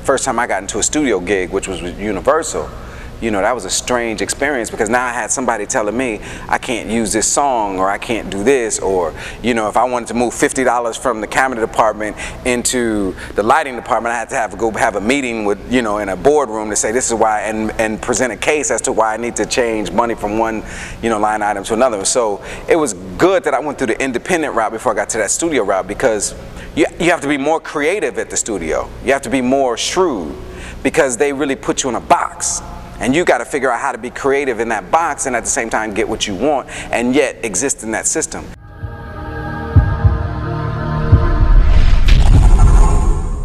first time I got into a studio gig, which was with Universal, you know, that was a strange experience because now I had somebody telling me I can't use this song or I can't do this or, you know, if I wanted to move $50 from the camera department into the lighting department, I had to have go have a meeting with, you know, in a boardroom to say this is why and, and present a case as to why I need to change money from one, you know, line item to another. So it was good that I went through the independent route before I got to that studio route because you, you have to be more creative at the studio. You have to be more shrewd because they really put you in a box. And you got to figure out how to be creative in that box and at the same time get what you want and yet exist in that system.